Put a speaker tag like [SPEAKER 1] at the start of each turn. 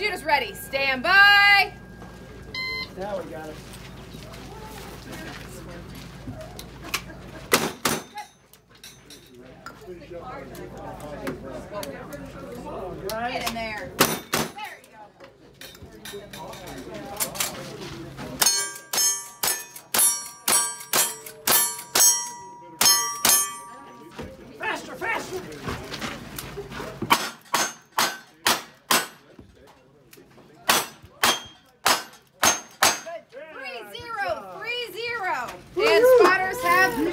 [SPEAKER 1] Shooters ready. Stand by.
[SPEAKER 2] Now we got it.
[SPEAKER 1] Get in there. Faster, faster! me.